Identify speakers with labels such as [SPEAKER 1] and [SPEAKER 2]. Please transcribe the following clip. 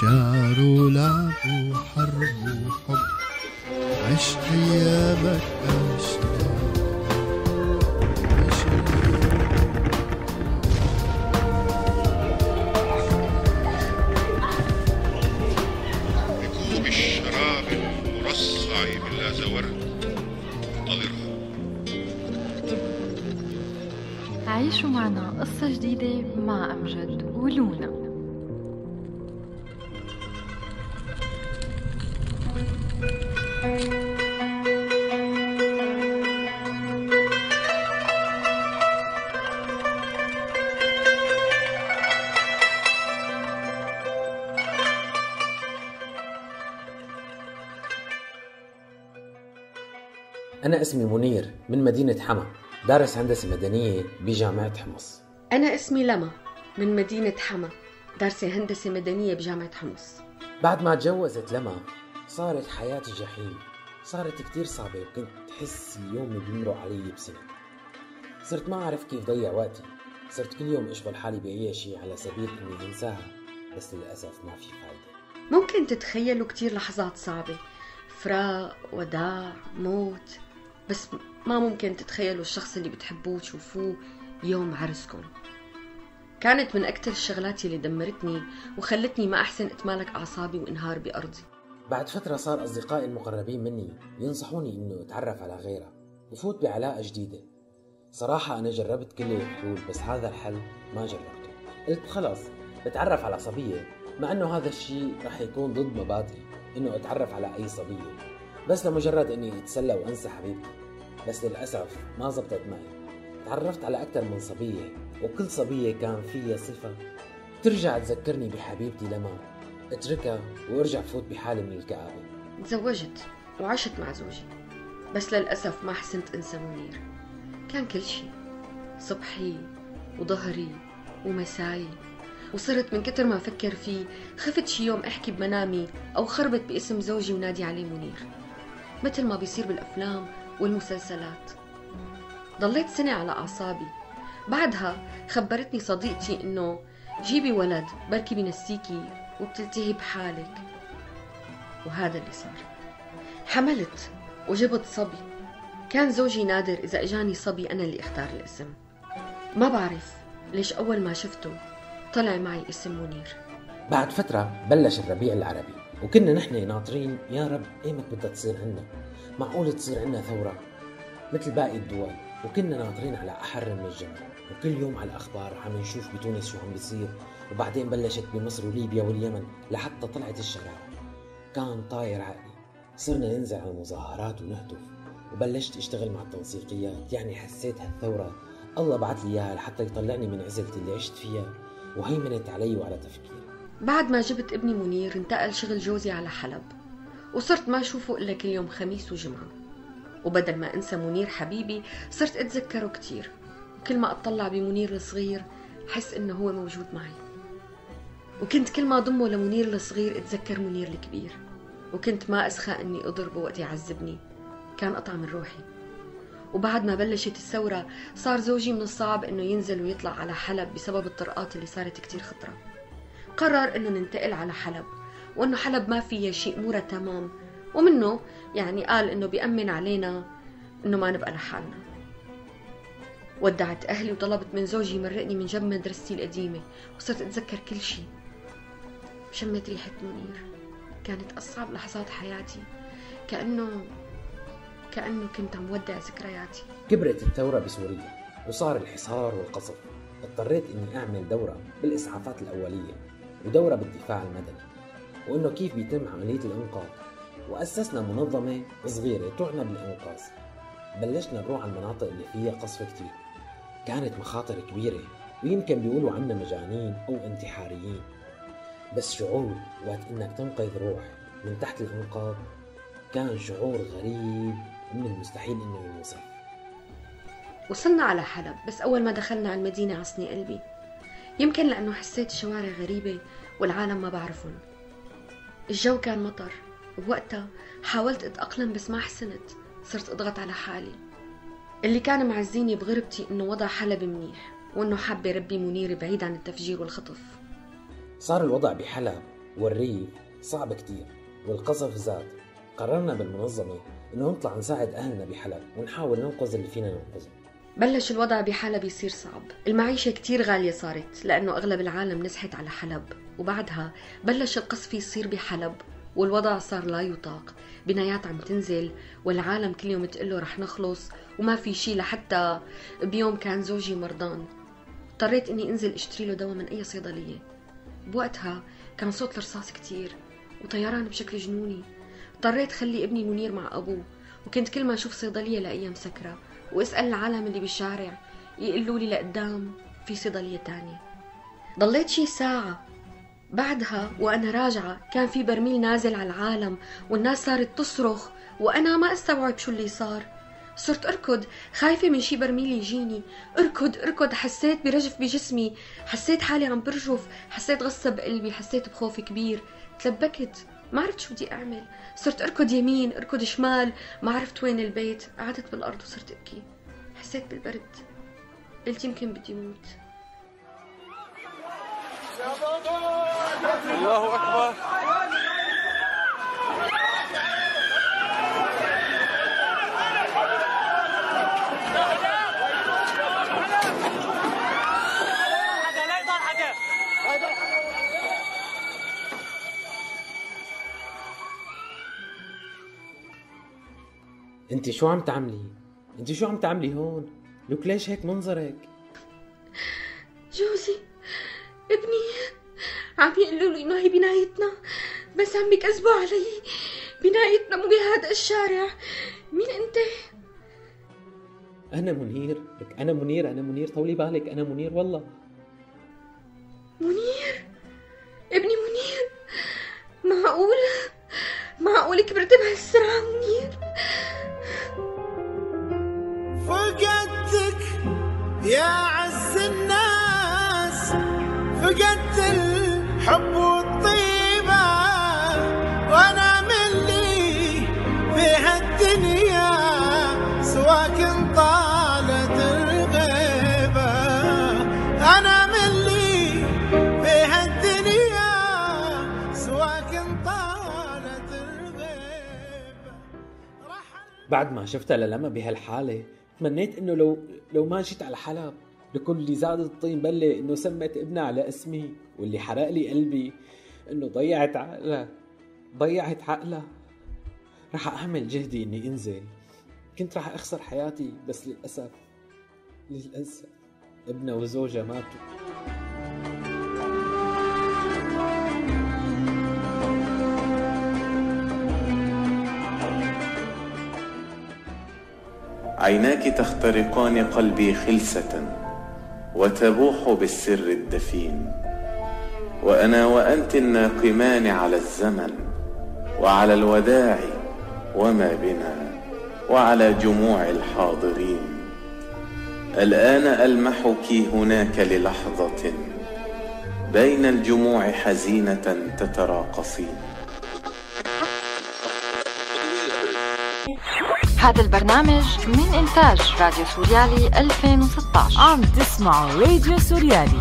[SPEAKER 1] شعر ولعب وحرب وحب. عش أيامك عشنا عش أيامك
[SPEAKER 2] كوب الشراب المرصع بالازورق انتظرها
[SPEAKER 3] عيشوا معنا قصة جديدة مع أمجد ولونا.
[SPEAKER 4] أنا اسمي منير من مدينة حما. دارس هندسة مدنية بجامعة حمص.
[SPEAKER 5] أنا اسمي لما من مدينة حما. دارسة هندسة مدنية بجامعة حمص.
[SPEAKER 4] بعد ما تجوزت لما صارت حياتي جحيم. صارت كتير صعبة وكنت حس اليوم بيمرق علي بسنة. صرت ما أعرف كيف ضيع وقتي. صرت كل يوم أشغل حالي بأي شيء على سبيل إني أنساها بس للأسف ما في فايدة.
[SPEAKER 5] ممكن تتخيلوا كتير لحظات صعبة. فراق وداع موت. بس ما ممكن تتخيلوا الشخص اللي بتحبوه تشوفوه يوم عرسكم كانت من أكتر الشغلات اللي دمرتني وخلتني ما أحسن أتمالك أعصابي وإنهار بأرضي.
[SPEAKER 4] بعد فترة صار أصدقائي المقربين مني ينصحوني إنه أتعرف على غيرها وفوت بعلاقة جديدة. صراحة أنا جربت كل الحلول بس هذا الحل ما جربته. قلت خلاص بتعرف على صبية مع إنه هذا الشيء رح يكون ضد مبادئي إنه أتعرف على أي صبية. بس لمجرد إني أتسلى وأنسى حبيبتي بس للأسف ما زبطت معي. تعرفت على أكثر من صبية وكل صبية كان فيها صفة. ترجع تذكرني بحبيبتي لما أتركها وأرجع فوت بحالي من الكآبة.
[SPEAKER 5] تزوجت وعشت مع زوجي بس للأسف ما حسنت أنسى منير. كان كل شيء صبحي وظهري ومساي. وصرت من كتر ما أفكر فيه خفت شي يوم أحكي بمنامي أو خربت باسم زوجي ونادي عليه منير. مثل ما بيصير بالأفلام والمسلسلات. ضليت سنة على أعصابي. بعدها خبرتني صديقتي إنه جيبي ولد بركي بنسيكي وبتلتهي بحالك. وهذا اللي صار. حملت وجبت صبي. كان زوجي نادر إذا إجاني صبي أنا اللي أختار الاسم. ما بعرف ليش أول ما شفته طلع معي اسم منير.
[SPEAKER 4] بعد فترة بلش الربيع العربي. وكنا نحن ناطرين يا رب ايمت بدها تصير عنا معقول تصير عنا ثورة؟ مثل باقي الدول وكنا ناطرين على أحر من الجمر وكل يوم على الأخبار عم نشوف بتونس شو عم بيصير. وبعدين بلشت بمصر وليبيا واليمن لحتى طلعت الشرارة كان طاير عقلي. صرنا ننزل على المظاهرات ونهتف. وبلشت أشتغل مع التنسيقيات. يعني حسيت هالثورة الله بعت لي إياها لحتى يطلعني من عزلتي اللي عشت فيها. وهيمنت علي وعلى تفكيري.
[SPEAKER 5] بعد ما جبت ابني منير انتقل شغل جوزي على حلب وصرت ما أشوفه إلا كل يوم خميس وجمعة. وبدل ما أنسى منير حبيبي صرت أتذكره كتير. وكل ما أطلع بمنير الصغير حس إنه هو موجود معي. وكنت كل ما ضمه لمنير الصغير أتذكر منير الكبير. وكنت ما أسخى إني أضربه وقت يعذبني. كان قطع من روحي. وبعد ما بلشت الثورة صار زوجي من الصعب إنه ينزل ويطلع على حلب بسبب الطرقات اللي صارت كتير خطرة. قرر إنه ننتقل على حلب وإنه حلب ما فيها شيء أمورها تمام. ومنه يعني قال إنه بيأمن علينا إنه ما نبقى لحالنا. ودعت أهلي وطلبت من زوجي يمرقني من جنب مدرستي القديمة وصرت أتذكر كل شيء. شمت ريحة منير. كانت أصعب لحظات حياتي. كأنه كأنه كنت عم ودع ذكرياتي.
[SPEAKER 4] كبرت الثورة بسوريا وصار الحصار والقصف. اضطريت إني أعمل دورة بالإسعافات الأولية. ودورة بالدفاع المدني وإنه كيف بيتم عملية الإنقاذ. وأسسنا منظمة صغيرة تعنى بالإنقاذ. بلشنا نروح على المناطق اللي فيها قصف كتير. كانت مخاطر كبيرة ويمكن بيقولوا عنا مجانين أو انتحاريين. بس شعور وقت إنك تنقذ روح من تحت الانقاض كان شعور غريب ومن المستحيل إنه يوصف
[SPEAKER 5] وصلنا على حلب بس أول ما دخلنا على المدينة عصني قلبي. يمكن لأنه حسيت الشوارع غريبة والعالم ما بعرفهم. الجو كان مطر. وبوقتها حاولت أتأقلم بس ما حسنت. صرت أضغط على حالي. اللي كان معزيني بغربتي إنه وضع حلب منيح وإنه حاب يربي منير بعيد عن التفجير والخطف.
[SPEAKER 4] صار الوضع بحلب والريف صعب كتير والقصف زاد. قررنا بالمنظمة إنه نطلع نساعد أهلنا بحلب ونحاول ننقذ اللي فينا ننقذه
[SPEAKER 5] بلش الوضع بحلب يصير صعب. المعيشة كتير غالية صارت لأنه أغلب العالم نزحت على حلب. وبعدها بلش القصف يصير بحلب والوضع صار لا يطاق. بنايات عم تنزل والعالم كل يوم تقله رح نخلص وما في شي لحتى بيوم كان زوجي مرضان. اضطريت إني أنزل أشتري له دواء من أي صيدلية. بوقتها كان صوت الرصاص كتير وطيران بشكل جنوني. اضطريت خلي ابني منير مع أبوه وكنت كل ما أشوف صيدلية لاقيها مسكرة واسأل العالم اللي بالشارع يقولوا لي لقدام في صيدلية تانية. ضليت شي ساعة بعدها وأنا راجعة كان في برميل نازل على العالم والناس صارت تصرخ وأنا ما استوعب شو اللي صار. صرت أركض خايفة من شي برميل يجيني. أركض أركض حسيت برجف بجسمي. حسيت حالي عم برجف حسيت غصة بقلبي حسيت بخوف كبير. تلبكت. ما عرفت شو بدي أعمل. صرت أركض يمين أركض شمال. ما عرفت وين البيت. قعدت بالأرض وصرت أبكي. حسيت بالبرد. قلت يمكن بدي موت.
[SPEAKER 6] الله أكبر.
[SPEAKER 4] انت شو عم تعملي؟ انت شو عم تعملي هون؟ لك ليش هيك منظرك؟
[SPEAKER 5] جوزي ابني عم يقولوا لي انه هي بنايتنا بس عم بيكذبوا علي. بنايتنا مو بهذا الشارع. مين انت؟
[SPEAKER 4] أنا منير. لك أنا منير أنا منير. طولي بالك أنا منير والله.
[SPEAKER 5] منير؟ ابني منير؟ معقول؟ معقول كبرت بهالسرعة منير؟
[SPEAKER 7] فقدتك يا عز الناس فقدت الحب والطيبة وأنا من لي في هالدنيا سواك طالت الغيبة. أنا من لي في هالدنيا سواك طالت الغيبة.
[SPEAKER 4] بعد ما شفتها للما بهالحالة تمنيت إنه لو لو ما جيت على حلب لكل اللي زادت الطين بلة إنه سمت ابنها على اسمي واللي حرق لي قلبي إنه ضيعت عقلها ضيعت عقلها. رح أعمل جهدي إني أنزل. كنت رح أخسر حياتي بس للأسف للأسف. ابنها وزوجها ماتوا.
[SPEAKER 8] عيناك تخترقان قلبي خلسة وتبوح بالسر الدفين. وأنا وأنت الناقمان على الزمن وعلى الوداع وما بنا وعلى جموع الحاضرين. الآن ألمحك هناك للحظة بين الجموع حزينة تتراقصين.
[SPEAKER 3] هذا البرنامج من إنتاج راديو سوريالي 2016
[SPEAKER 9] عم تسمعوا راديو سوريالي.